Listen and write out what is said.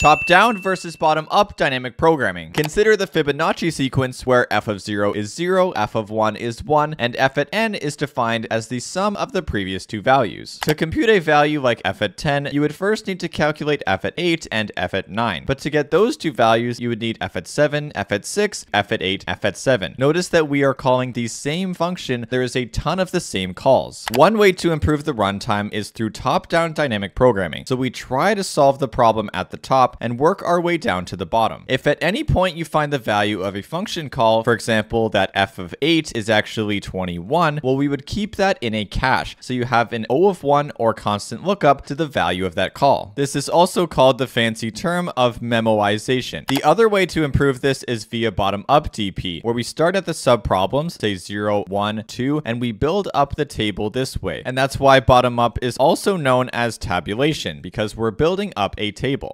Top-down versus bottom-up dynamic programming. Consider the Fibonacci sequence where f of 0 is 0, f of 1 is 1, and f at n is defined as the sum of the previous two values. To compute a value like f at 10, you would first need to calculate f at 8 and f at 9. But to get those two values, you would need f at 7, f at 6, f at 8, f at 7. Notice that we are calling the same function. There is a ton of the same calls. One way to improve the runtime is through top-down dynamic programming. So we try to solve the problem at the top top and work our way down to the bottom. If at any point you find the value of a function call, for example, that f of 8 is actually 21, well, we would keep that in a cache. So you have an O of 1 or constant lookup to the value of that call. This is also called the fancy term of memoization. The other way to improve this is via bottom-up DP, where we start at the subproblems, say 0, 1, 2, and we build up the table this way. And that's why bottom-up is also known as tabulation, because we're building up a table.